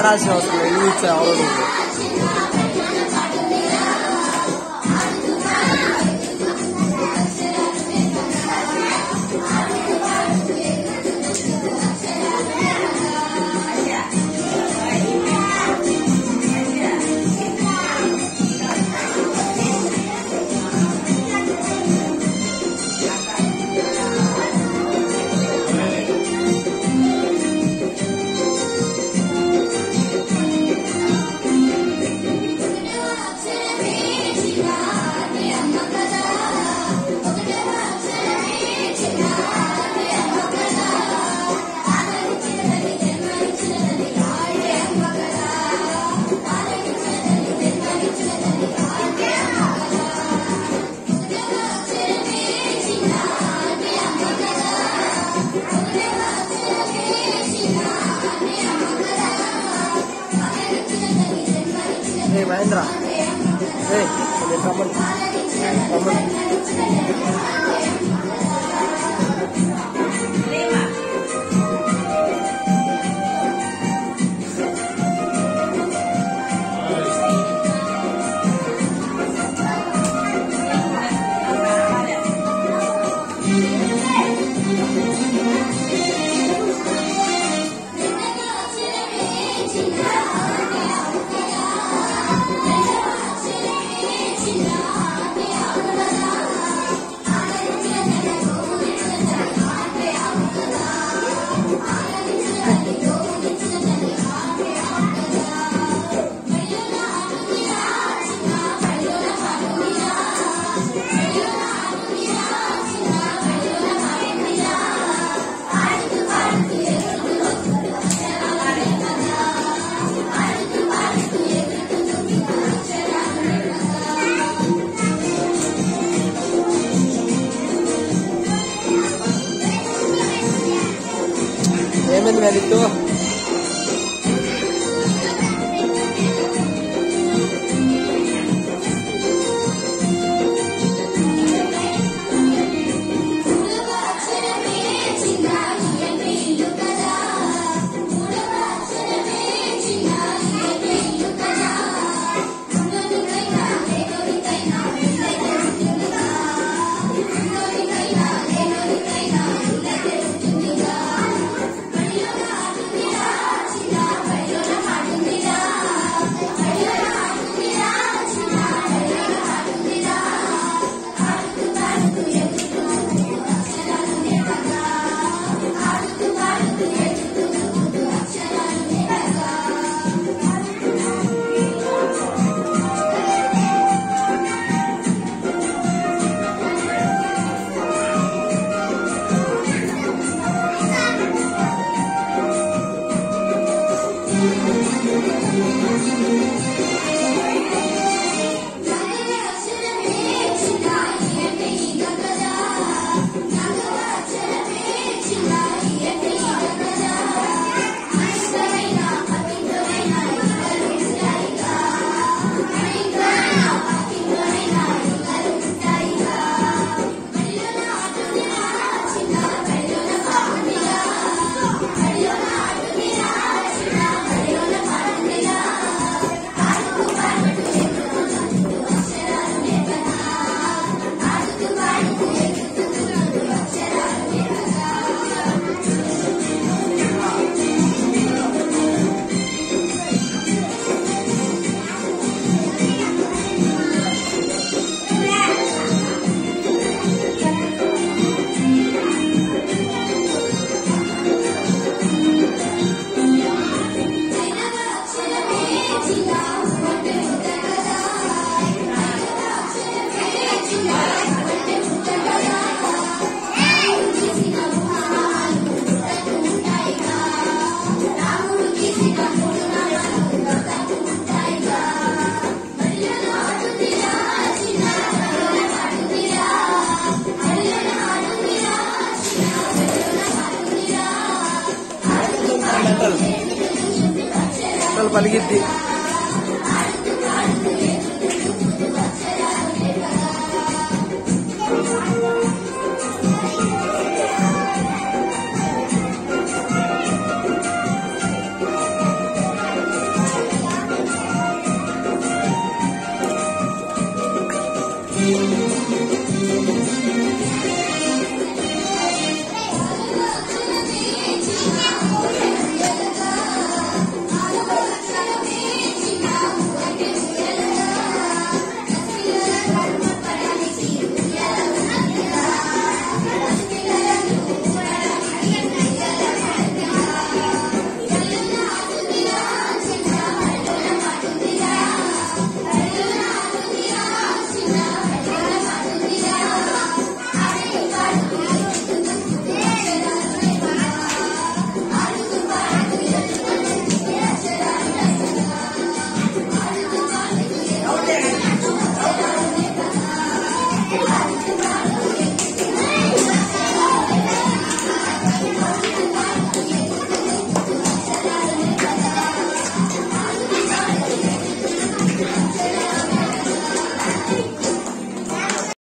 Allah razı olsun. İyi. Mahendra. Hey, kamu, kamu. 2022. balik dia.